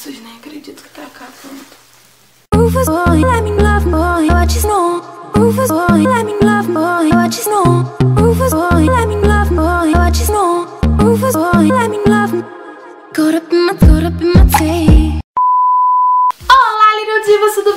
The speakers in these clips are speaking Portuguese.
Vocês nem acreditam que tá acabando. Rufus boy, let me love boy, what you know? Rufus boy, let me love boy, what you know? Rufus boy, let me love boy, what you know? Rufus boy, let me love. Caught up in my, caught up in my tape.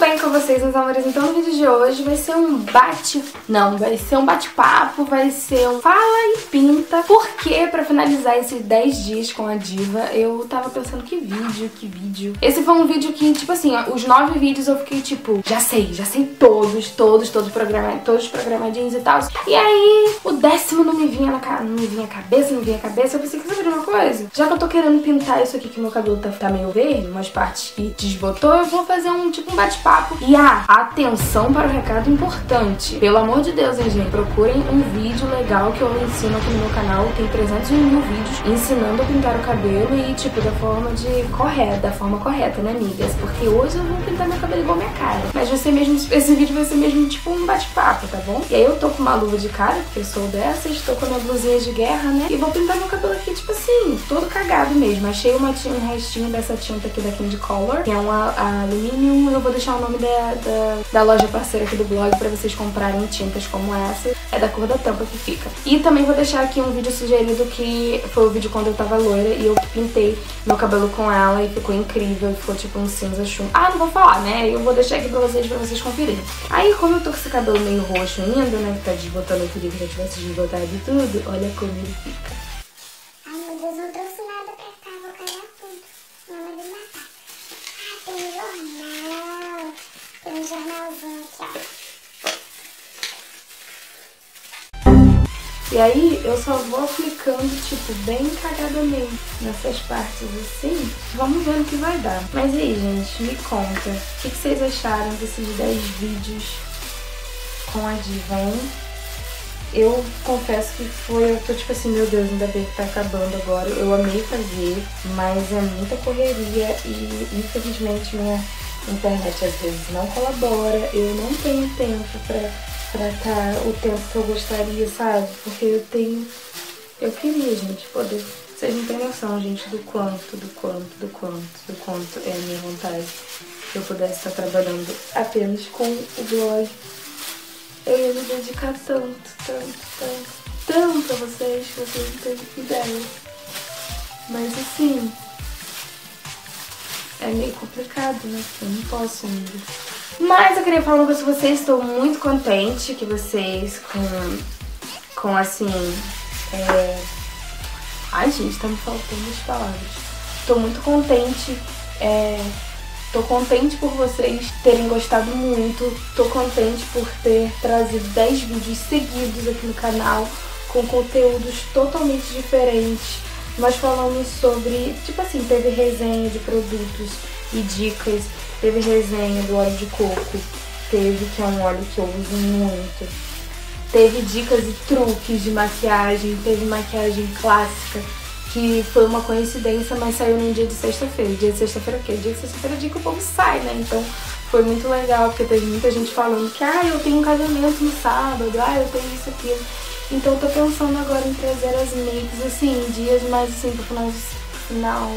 Bem com vocês, meus amores? Então, no vídeo de hoje vai ser um bate... Não, vai ser um bate-papo, vai ser um fala e pinta. Porque, pra finalizar esses 10 dias com a diva, eu tava pensando que vídeo, que vídeo. Esse foi um vídeo que, tipo assim, ó, os nove vídeos eu fiquei, tipo, já sei, já sei todos, todos, todos, programa, todos programadinhos e tal. E aí, o décimo não me vinha na cara, não me vinha cabeça, não vinha cabeça. Eu pensei, quer saber de uma coisa? Já que eu tô querendo pintar isso aqui, que meu cabelo tá, tá meio verde, umas partes que desbotou, eu vou fazer um tipo um bate-papo. E ah, atenção para o recado importante. Pelo amor de Deus, hein, gente? Procurem um vídeo legal que eu ensino aqui no meu canal. Tem 300 mil vídeos ensinando a pintar o cabelo e, tipo, da forma de correta, da forma correta, né, amigas? Porque hoje eu vou pintar meu cabelo igual minha cara. Mas vai ser mesmo, esse vídeo vai ser mesmo tipo um bate-papo, tá bom? E aí eu tô com uma luva de cara, porque eu sou dessa, estou com a minha blusinha de guerra, né? E vou pintar meu cabelo aqui, tipo assim, todo cagado mesmo. Achei uma, um restinho dessa tinta aqui da Candy Color, que é uma alumínio. Eu vou deixar o nome da, da, da loja parceira aqui do blog pra vocês comprarem tintas como essa. É da cor da tampa que fica. E também vou deixar aqui um vídeo sugerido que foi o vídeo quando eu tava loira e eu pintei meu cabelo com ela e ficou incrível. Ficou tipo um cinza chum. Ah, não vou falar, né? Eu vou deixar aqui pra vocês, pra vocês conferirem. Aí, como eu tô com esse cabelo meio roxo ainda, né? Que tá desbotando, eu queria que já tivesse desbotado e tudo. Olha como ele fica. Ai meu Deus, não trouxe nada pra cá, vou cagar tudo. Não vai me matar. Ah, tem jornal. Tem um jornalzinho aqui, ó. E aí eu só vou aplicando, tipo, bem cagadamente nessas partes assim. Vamos ver o que vai dar. Mas aí, gente, me conta. O que, que vocês acharam desses 10 vídeos com a diva, hein? Eu confesso que foi, eu tô tipo assim, meu Deus, ainda bem que tá acabando agora. Eu amei fazer, mas é muita correria e infelizmente minha internet às vezes não colabora. Eu não tenho tempo pra pra tá o tempo que eu gostaria, sabe? Porque eu tenho. Eu queria, gente, poder. Vocês não têm noção, gente, do quanto, do quanto, do quanto, do quanto é a minha vontade que eu pudesse estar trabalhando apenas com o blog. Eu ia me dedicar tanto, tanto, tanto, tanto a vocês que vocês não têm ideia. Mas assim. É meio complicado, né? Eu não posso ainda. Mas eu queria falar uma coisa com vocês, estou muito contente que vocês com, com assim, é... Ai, gente, tá me faltando as palavras. Tô muito contente, é... Tô contente por vocês terem gostado muito, tô contente por ter trazido 10 vídeos seguidos aqui no canal, com conteúdos totalmente diferentes. Nós falamos sobre, tipo assim, teve resenha de produtos e dicas Teve resenha do óleo de coco, teve que é um óleo que eu uso muito. Teve dicas e truques de maquiagem, teve maquiagem clássica, que foi uma coincidência, mas saiu num dia de sexta-feira. Dia de sexta-feira o quê? Dia de sexta-feira é dia que o povo sai, né? Então foi muito legal, porque teve muita gente falando que ah, eu tenho um casamento no sábado, ah, eu tenho isso aqui. Então tô pensando agora em trazer as makes, assim, dias mais assim pro final, final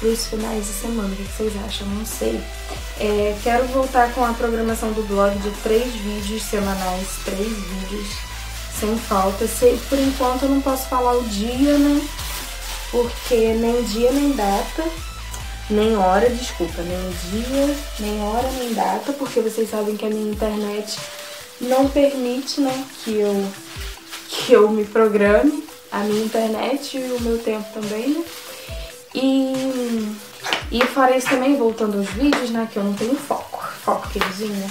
pros finais de semana. O que vocês acham? Não sei. É, quero voltar com a programação do blog de três vídeos semanais, três vídeos sem falta. Por enquanto eu não posso falar o dia, né? Porque nem dia nem data, nem hora, desculpa, nem dia, nem hora, nem data, porque vocês sabem que a minha internet não permite, né, que eu, que eu me programe a minha internet e o meu tempo também, né? E, e fora isso também, voltando aos vídeos, né, que eu não tenho foco, foco queridinha.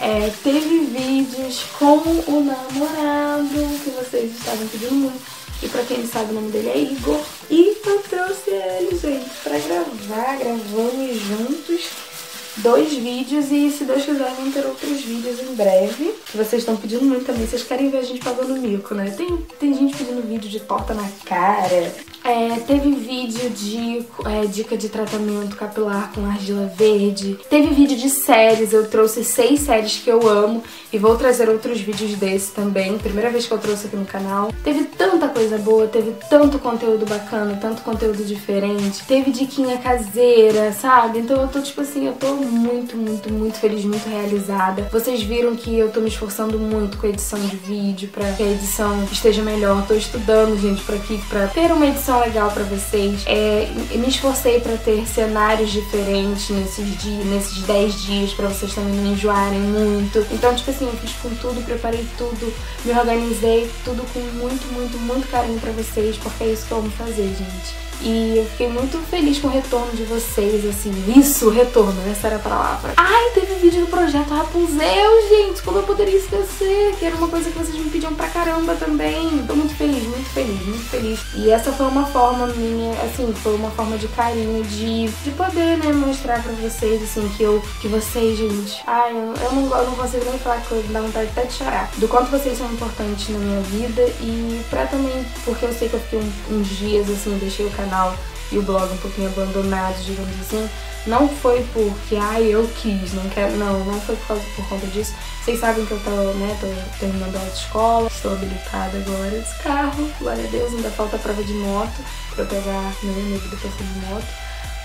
É, teve vídeos com o namorado, que vocês estavam pedindo muito. E pra quem não sabe, o nome dele é Igor. E eu trouxe ele, gente, pra gravar. Gravamos juntos. Dois vídeos e se Deus quiser vão ter outros vídeos em breve. Vocês estão pedindo muito também. Vocês querem ver a gente pagando mico, né? Tem, tem gente pedindo vídeo de torta na cara. É, teve vídeo de é, dica de tratamento capilar com argila verde. Teve vídeo de séries. Eu trouxe seis séries que eu amo. E vou trazer outros vídeos desse também. Primeira vez que eu trouxe aqui no canal. Teve tanta coisa boa, teve tanto conteúdo bacana, tanto conteúdo diferente. Teve diquinha caseira, sabe? Então eu tô tipo assim, eu tô muito, muito, muito feliz, muito realizada. Vocês viram que eu tô me esforçando muito com a edição de vídeo pra que a edição esteja melhor. Tô estudando, gente, pra aqui, pra ter uma edição legal pra vocês. É, me esforcei pra ter cenários diferentes nesses dias, nesses 10 dias, pra vocês também não enjoarem muito. Então, tipo assim, eu fiz com tudo, preparei tudo, me organizei, tudo com muito, muito, muito carinho pra vocês, porque é isso que eu amo fazer, gente. E eu fiquei muito feliz com o retorno de vocês, assim. Isso, retorno, essa era a palavra. Ai, teve vídeo do projeto Rapunzel, gente. Como eu poderia esquecer? Que era uma coisa que vocês me pediam pra caramba também. Tô muito feliz, muito feliz, muito feliz. E essa foi uma forma minha, assim, foi uma forma de carinho, de, de poder, né, mostrar pra vocês, assim, que eu, que vocês, gente. Ai, eu, eu, não, eu não consigo nem falar que eu dá vontade até de chorar. Do quanto vocês são importantes na minha vida e pra também, porque eu sei que eu fiquei um, uns dias, assim, deixei o canal e o blog um pouquinho abandonados, digamos assim, não foi porque, ai, eu quis, não quero, não, não foi por, causa, por conta disso. Vocês sabem que eu tô, né, tô terminando a autoescola, estou habilitada agora de carro, glória a Deus, ainda falta a prova de moto pra eu pegar, né, minha vida pra de moto.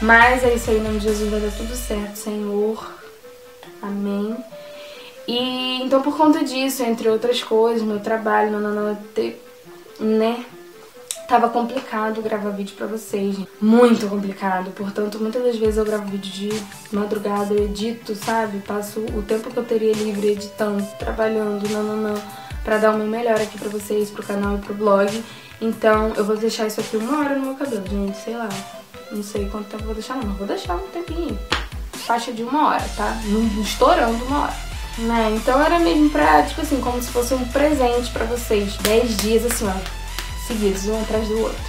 Mas é isso aí, em nome de Jesus vai dar tudo certo, Senhor. Amém. E então por conta disso, entre outras coisas, meu trabalho, não, não, não, né, tava complicado gravar vídeo pra vocês, gente. Muito complicado. Portanto, muitas das vezes eu gravo vídeo de madrugada, eu edito, sabe? Passo o tempo que eu teria livre editando, trabalhando, não, pra dar meu melhor aqui pra vocês, pro canal e pro blog. Então, eu vou deixar isso aqui uma hora no meu cabelo, gente, sei lá. Não sei quanto tempo eu vou deixar, não. Vou deixar um tempinho. Faixa de uma hora, tá? Estourando uma hora. Né? Então era mesmo pra, tipo assim, como se fosse um presente pra vocês. 10 dias, assim, ó seguidos, um atrás do outro.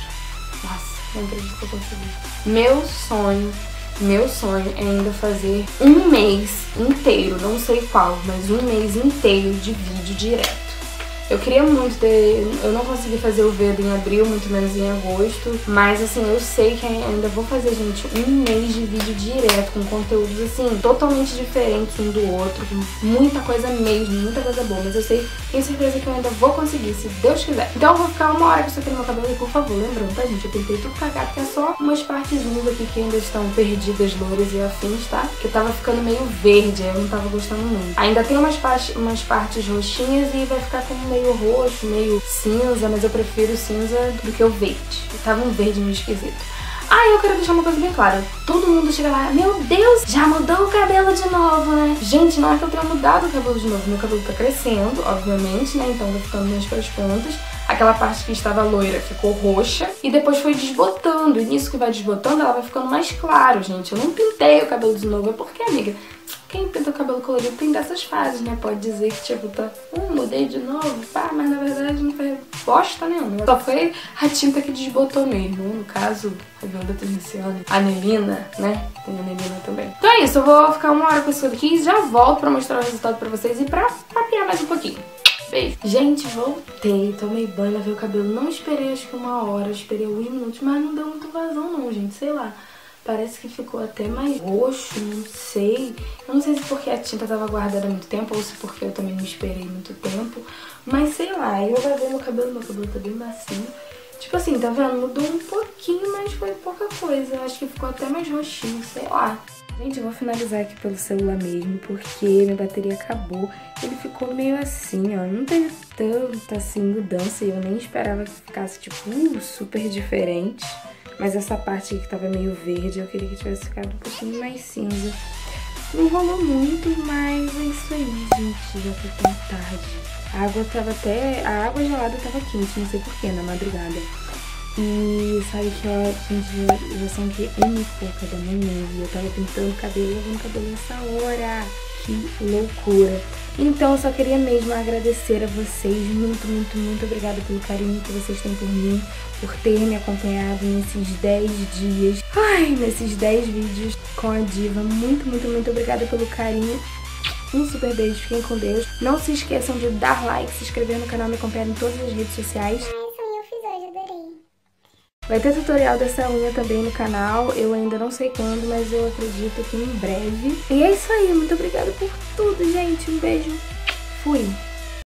Nossa, não acredito que eu consegui. Meu sonho, meu sonho é ainda fazer um mês inteiro, não sei qual, mas um mês inteiro de vídeo direto. Eu queria muito ter. Eu não consegui fazer o Vedo em abril, muito menos em agosto. Mas assim, eu sei que ainda vou fazer, gente, um mês de vídeo direto, com conteúdos assim, totalmente diferentes um do outro, com muita coisa mesmo, muita coisa boa. Mas eu sei, tenho certeza que eu ainda vou conseguir, se Deus quiser. Então eu vou ficar uma hora com você no meu cabelo e por favor, lembrando, tá, gente? Eu tentei tudo cagar, porque é só umas partezinhas aqui que ainda estão perdidas, louras e afins, tá? Que tava ficando meio verde, eu não tava gostando muito. Ainda tem umas, umas partes roxinhas e vai ficar como meio meio roxo, meio cinza, mas eu prefiro cinza do que o verde. Tava um verde meio esquisito. Ah, eu quero deixar uma coisa bem clara. Todo mundo chega lá, meu Deus, já mudou o cabelo de novo, né? Gente, não é que eu tenha mudado o cabelo de novo. Meu cabelo tá crescendo, obviamente, né? Então tá ficando mais pras pontas. Aquela parte que estava loira ficou roxa e depois foi desbotando. E nisso que vai desbotando, ela vai ficando mais claro, gente. Eu não pintei o cabelo de novo, é porque, amiga, quem pinta o cabelo colorido tem dessas fases, né? Pode dizer que, tipo, tá, hum, mudei de novo, pá, mas na verdade não foi bosta nenhuma. Só foi a tinta que desbotou mesmo. No caso, a Violeta a Nelina, né? Tem a Nelina também. Então é isso, eu vou ficar uma hora com isso aqui e já volto pra mostrar o resultado pra vocês e pra papiar mais um pouquinho. Beijo. Gente, voltei, tomei banho, lavei o cabelo. Não esperei acho que uma hora, esperei 8 minutos, mas não deu muito vazão não, gente, sei lá. Parece que ficou até mais roxo, não sei. Eu não sei se porque a tinta tava guardada há muito tempo ou se porque eu também não esperei muito tempo. Mas sei lá, eu lavei meu cabelo, meu cabelo tá bem macio. Tipo assim, tá vendo? Mudou um pouquinho, mas foi pouca coisa. Eu acho que ficou até mais roxinho, sei lá. Gente, eu vou finalizar aqui pelo celular mesmo, porque minha bateria acabou. Ele ficou meio assim, ó. Não teve tanta, assim, mudança e eu nem esperava que ficasse, tipo, uh, super diferente. Mas essa parte aqui que tava meio verde, eu queria que tivesse ficado um pouquinho mais cinza. Não rolou muito, mas é isso aí, gente. Já tão tarde. A água tava até... A água gelada tava quente, não sei porquê, na madrugada. E sabe que, ó, gente, já são que uma e pouca da manhã e eu tava pintando o cabelo, lavando o cabelo nessa hora. Que loucura! Então, eu só queria mesmo agradecer a vocês. Muito, muito, muito obrigada pelo carinho que vocês têm por mim, por ter me acompanhado nesses 10 dias. Ai, nesses 10 vídeos com a Diva. Muito, muito, muito obrigada pelo carinho. Um super beijo, fiquem com Deus. Não se esqueçam de dar like, se inscrever no canal, me acompanhar em todas as redes sociais. Ah, essa unha eu fiz hoje, adorei. Vai ter tutorial dessa unha também no canal, eu ainda não sei quando, mas eu acredito que em breve. E é isso aí, muito obrigada por tudo, gente. Um beijo. Fui.